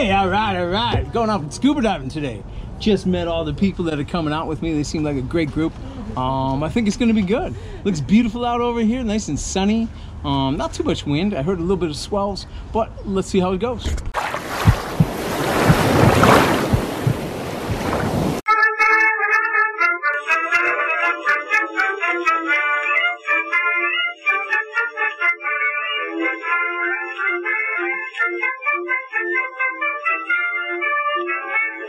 Hey, all right, all right. Going off scuba diving today. Just met all the people that are coming out with me. They seem like a great group. Um, I think it's gonna be good. Looks beautiful out over here, nice and sunny. Um, not too much wind. I heard a little bit of swells, but let's see how it goes.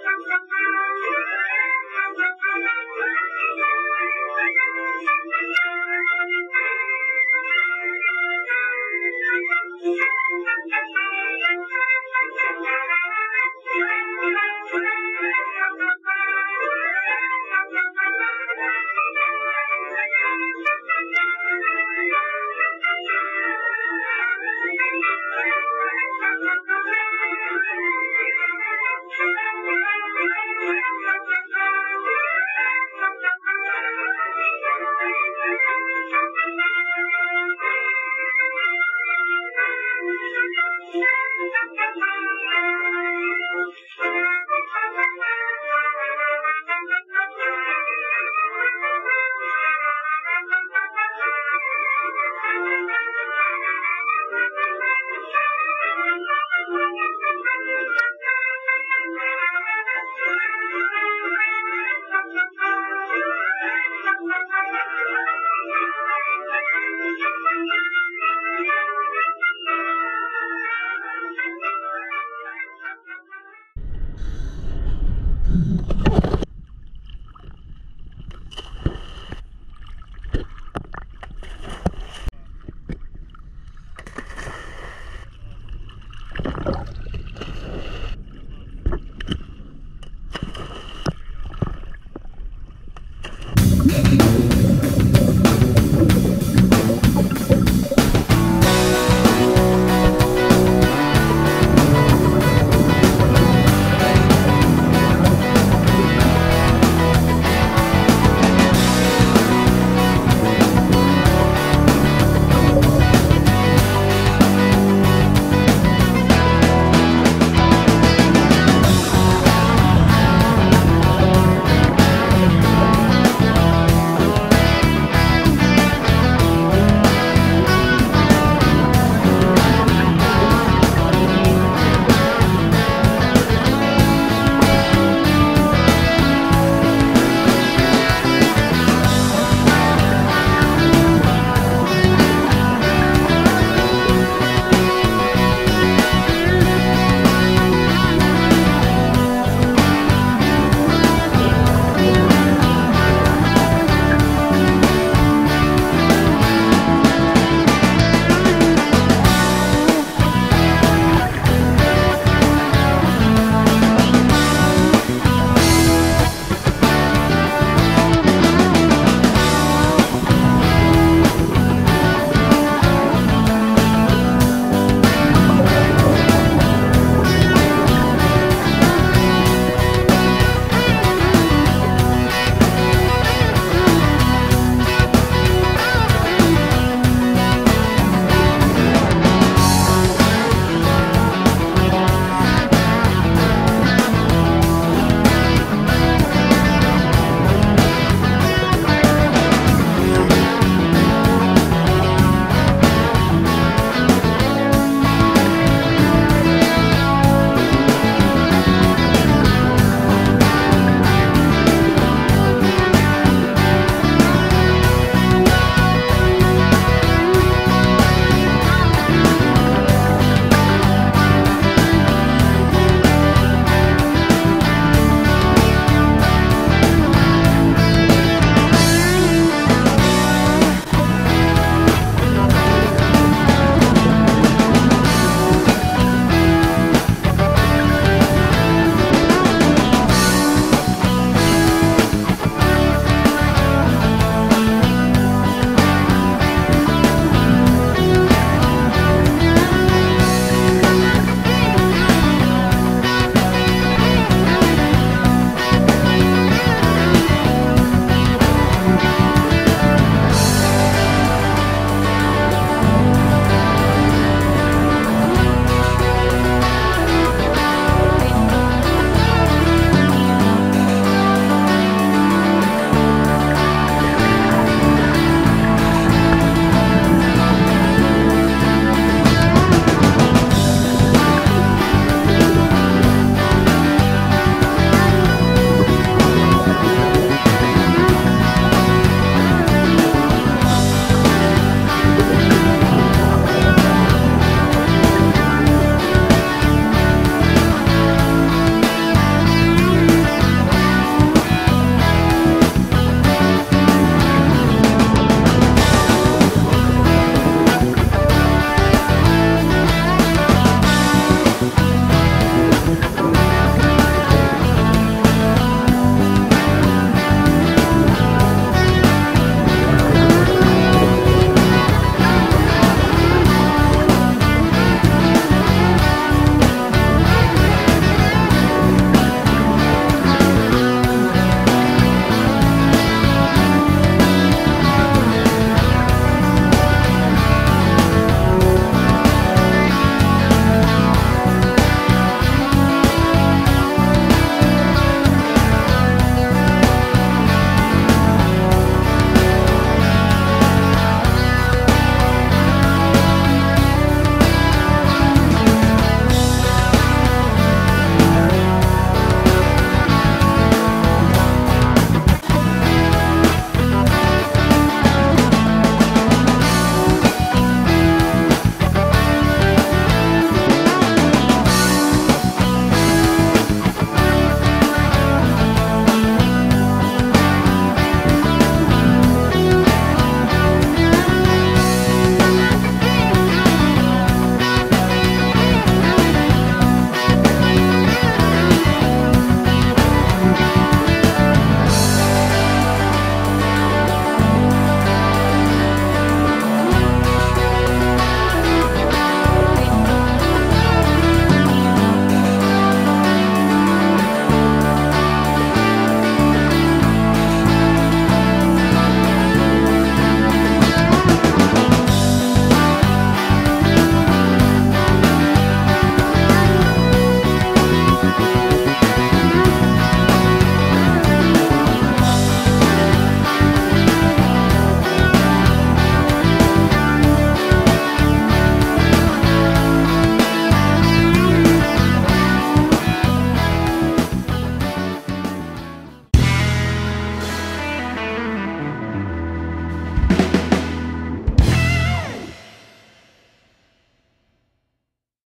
Thank you.